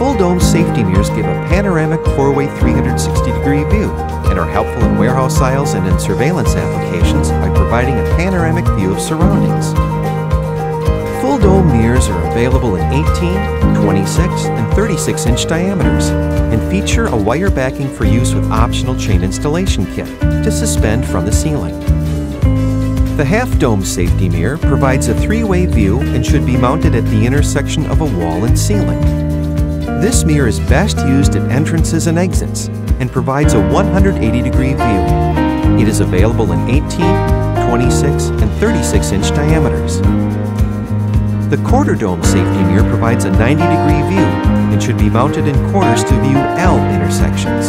Full dome safety mirrors give a panoramic four-way 360 degree view and are helpful in warehouse aisles and in surveillance applications by providing a panoramic view of surroundings. Full dome mirrors are available in 18, 26, and 36 inch diameters and feature a wire backing for use with optional chain installation kit to suspend from the ceiling. The half dome safety mirror provides a three way view and should be mounted at the intersection of a wall and ceiling. This mirror is best used at entrances and exits and provides a 180 degree view. It is available in 18, 26, and 36 inch diameters. The quarter dome safety mirror provides a 90 degree view and should be mounted in corners to view L intersections.